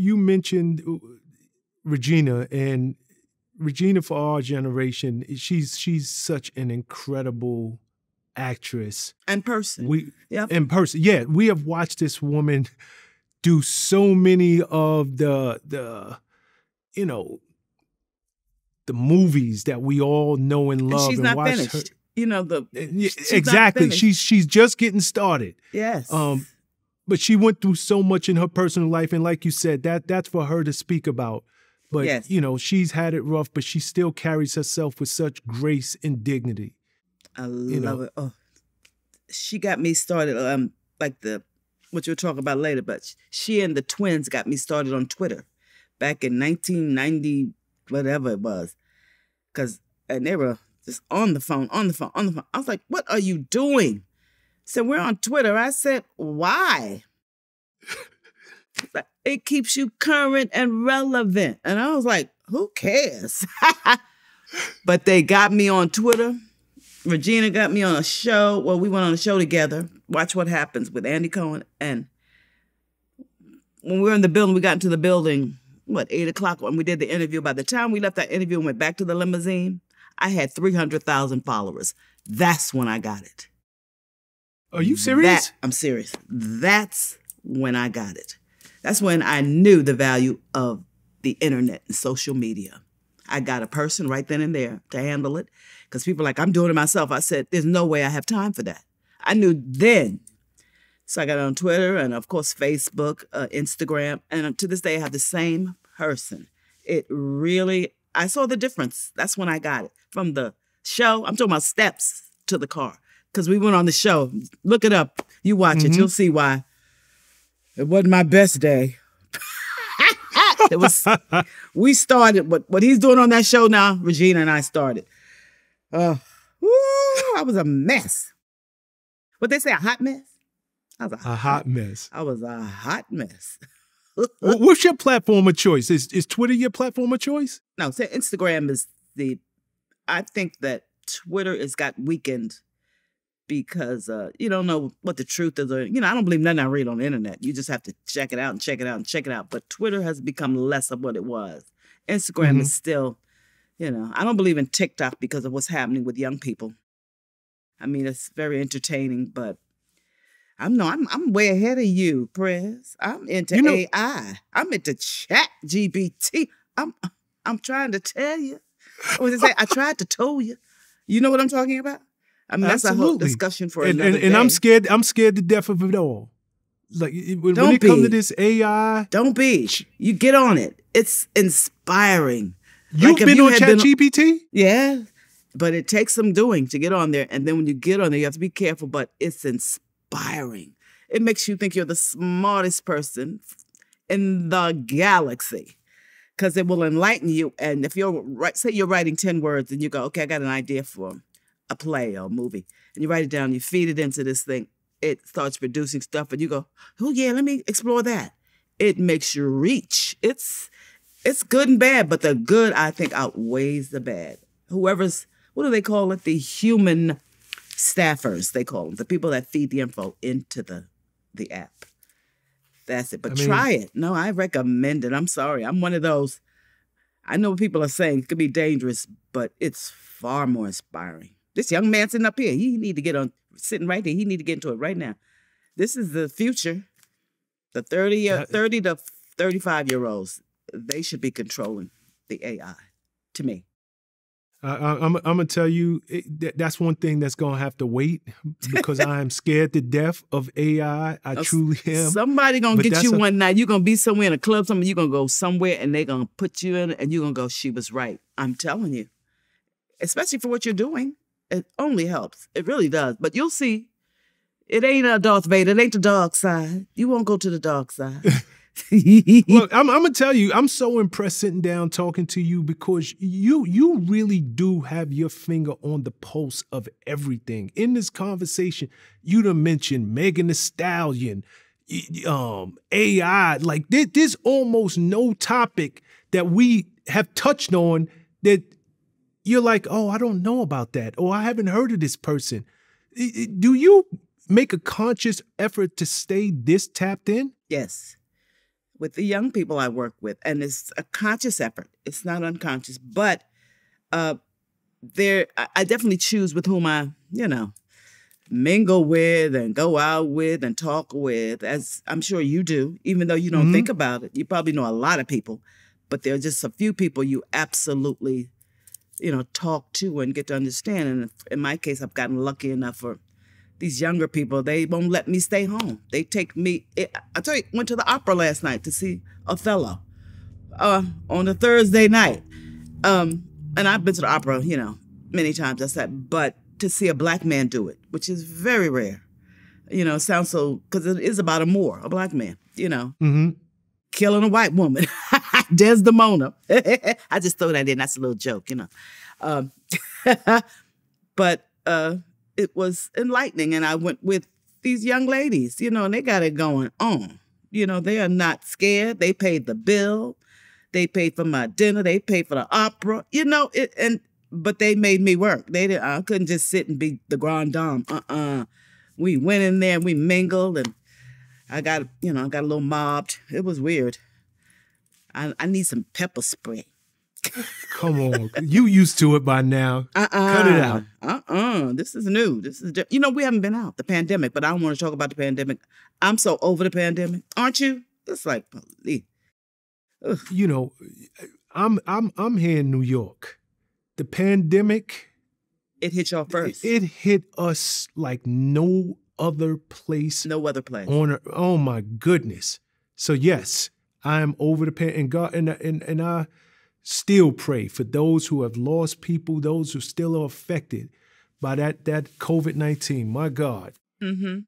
you mentioned uh, Regina and Regina for our generation. She's she's such an incredible actress and person. We Yep. in person. Yeah, we have watched this woman do so many of the the you know the movies that we all know and And love she's and not finished. her. You know the Yeah, she's exactly. She's she's just getting started. yes. Um, but she went through so much in her personal life, and like you said, that that's for her to speak about. But Yes. you know, she's had it rough, but she still carries herself with such grace and dignity. I you know. love it. Oh, she got me started. Um, like the what you'll talk about later, but she and the twins got me started on Twitter back in 1990, whatever it was, because and they were just on the phone, on the phone, on the phone. I was like, "What are you doing?" So we're on Twitter. I said, "Why?" It keeps you current and relevant, and I was like, "Who cares?" but they got me on Twitter. Regina got me on a show. Well, we went on a show together. Watch what happens with Andy Cohen. And when we were in the building, we got into the building, what, eight o'clock when we did the interview. By the time we left that interview and went back to the limousine, I had 300,000 followers. That's when I got it. Are you serious? That, I'm serious. That's when I got it. That's when I knew the value of the internet and social media. I got a person right then and there to handle it because people are like, I'm doing it myself. I said, there's no way I have time for that. I knew then. So I got on Twitter and, of course, Facebook, uh, Instagram. And to this day, I have the same person. It really, I saw the difference. That's when I got it. From the show, I'm talking about steps to the car. Because we went on the show. Look it up. You watch it. You'll see why. It wasn't my best day. it was we started what what he's doing on that show now, Regina and I started. Uh woo, I was a mess. What they say, a hot mess? I was a, A hot mess. I was a hot mess. What's your platform of choice? Is is Twitter your platform of choice? no, say Instagram is the I think that Twitter has got weakened because uh, you don't know what the truth is. Or, you know, I don't believe nothing I read on the internet. You just have to check it out and check it out and check it out. But Twitter has become less of what it was. Instagram Mhm. is still, you know, I don't believe in TikTok because of what's happening with young people. I mean, it's very entertaining, but I'm no, I'm I'm way ahead of you, Prez. I'm into You know- AI. I'm into Chat GPT. I'm I'm trying to tell you. What did I say? I tried to tell you. You know what I'm talking about? I mean, that's a whole discussion for And, another and, and I'm scared. I'm scared to death of it all. Like when, when it comes to this AI, Don't be. You get on it. It's inspiring. you've Like, been you on had Chat GPT. Yeah. But it takes some doing to get on there. And then when you get on there, you have to be careful, but it's inspiring. It makes you think you're the smartest person in the galaxy because it will enlighten you. And if you're, right, say you're writing 10 words and you go, okay, I got an idea for a play or a movie, and you write it down, you feed it into this thing, it starts producing stuff, and you go, oh, yeah, let me explore that. It makes you reach. It's, it's good and bad, but the good I think outweighs the bad. Whoever's what do they call it? The human staffers they call them, the people that feed the info into the the app. That's it. But I mean- try it. No, I recommend it. I'm sorry. I'm one of those. I know what people are saying it could be dangerous, but it's far more inspiring. This young man sitting up here, he need to get on sitting right there. He need to get into it right now. This is the future. The 30 year, 30 to 35 year olds, they should be controlling the AI to me. I, I, I'm, I'm gonna tell you it, that, that's one thing that's gonna have to wait because I am scared to death of AI. I Uh, truly am. Somebody gonna But get you a- one night. You're gonna be somewhere in a club, something you're gonna go somewhere and they're gonna put you in and you're gonna go, she was right. I'm telling you. Especially for what you're doing. It only helps. It really does. But you'll see. It ain't a Darth Vader. It ain't the dark side. You won't go to the dark side. Look, I'm, I'm gonna tell you, I'm so impressed sitting down talking to you because you you really do have your finger on the pulse of everything. In this conversation, you done mentioned Megan Thee Stallion, um, AI. Like there, there's almost no topic that we have touched on that you're like, oh, I don't know about that, Oh, I haven't heard of this person. Do you make a conscious effort to stay this tapped in? yes. with the young people I work with, and it's a conscious effort. It's not unconscious, but uh, there I definitely choose with whom I, you know, mingle with and go out with and talk with, as I'm sure you do, even though you don't mm-hmm. think about it. You probably know a lot of people, but there are just a few people you absolutely, you know, talk to and get to understand. And in my case, I've gotten lucky enough for these younger people. They won't let me stay home. They take me. It, I tell you, went to the opera last night to see Othello uh, on a Thursday night. Um, and I've been to the opera, you know, many times. I said, but to see a black man do it, which is very rare. You know, sounds so because it is about a Moor, a black man. You know, mm-hmm. killing a white woman, Desdemona. I just throw that in. That's a little joke, you know. Um, but uh, it was enlightening, and I went with these young ladies, you know, and they got it going on. You know, they are not scared. They paid the bill. They paid for my dinner. They paid for the opera. You know, it, and but they made me work. They did. I couldn't just sit and be the grand dame. Uh uh-uh. uh We went in there and we mingled, and I got you know I got a little mobbed. It was weird. I I need some pepper spray. Come on, you used to it by now. Uh uh Cut it out. Uh uh-uh. uh. This is new. This is you know we haven't been out the pandemic, but I don't want to talk about the pandemic. I'm so over the pandemic, aren't you? It's like, Ugh. you know, I'm I'm I'm here in New York the pandemic it hit y'all first. It, it hit us like no other place. No other place. On oh my goodness. So yes, I am over the pain. and God and and and I still pray for those who have lost people, those who still are affected by that that COVID nineteen. My God. Mm-hmm.